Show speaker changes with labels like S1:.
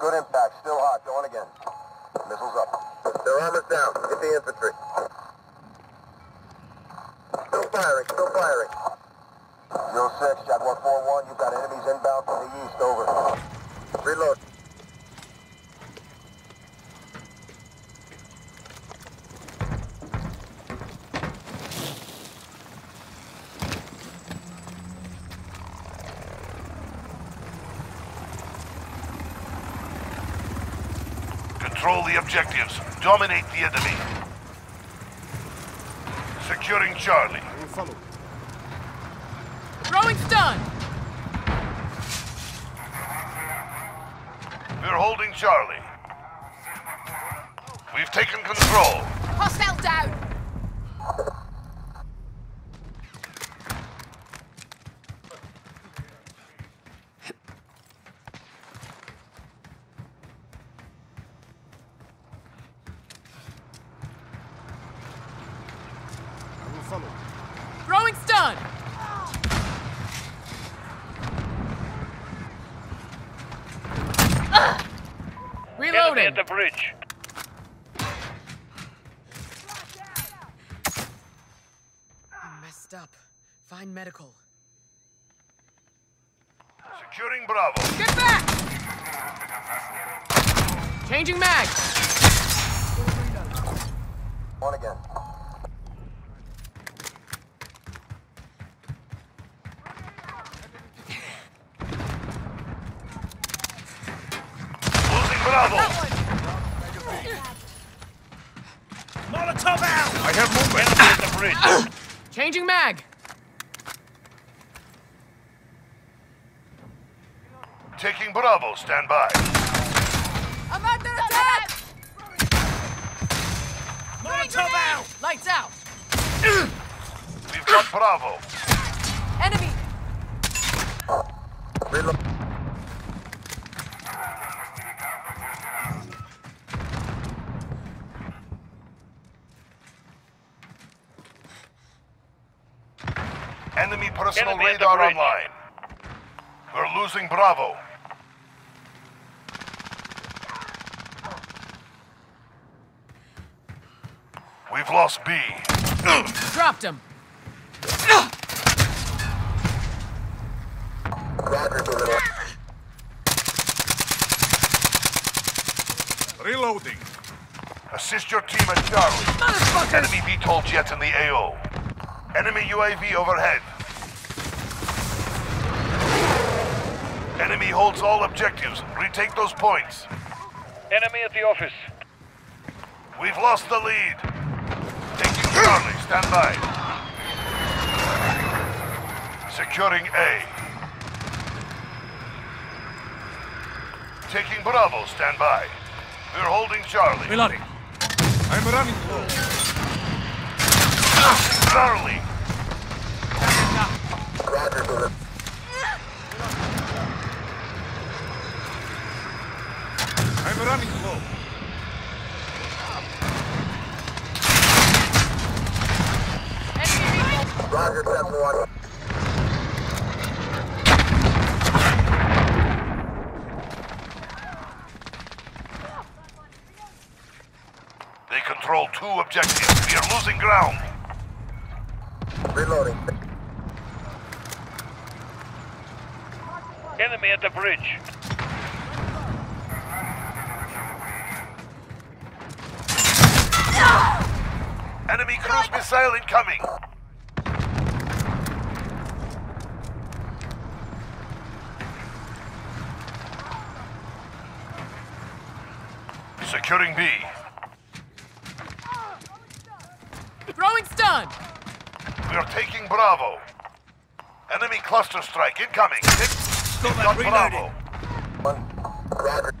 S1: Good impact. Still hot. Going again. Missiles up. Their armor's down. Get the infantry. Still firing. Still firing. Zero 06, Jaguar 4-1. You've got enemies inbound from the east. Over. Reload.
S2: Control the objectives. Dominate the enemy. Securing Charlie.
S3: Throwing stun!
S2: We're holding Charlie. We've taken control.
S3: Hostile down! Throwing stun! Ugh.
S4: Enemy
S3: Reloading!
S4: bridge.
S3: I'm messed up. Find medical.
S2: Securing Bravo.
S3: Get back! Changing mag!
S1: One again.
S2: Losing Bravo.
S4: Molotov out! I have movement. Enemy at the bridge.
S3: Changing mag!
S2: Taking Bravo. Stand by.
S3: I'm under attack!
S4: Molotov out!
S3: Lights out!
S2: We've got Bravo.
S3: Enemy!
S1: Reload.
S2: Enemy personal
S4: Enemy
S2: radar online. We're losing Bravo. We've lost B.
S3: Dropped him!
S4: Reloading.
S2: Assist your team at Charlie. Enemy VTOL jet in the AO. Enemy UAV overhead. Enemy holds all objectives. Retake those points.
S4: Enemy at the office.
S2: We've lost the lead. Taking Charlie. Stand by. Securing A. Taking Bravo. Stand by. We're holding Charlie.
S4: Reloading. I'm running low.
S1: Roger, Berlin.
S4: I'm running low.
S1: Roger, 7-1.
S2: They control two objectives. We are losing ground.
S1: Reloading.
S4: Enemy at the bridge.
S2: Enemy cruise missile incoming. Securing B.
S3: Throwing stun!
S2: We are taking Bravo. Enemy cluster strike incoming. We've got. Bravo.
S1: One.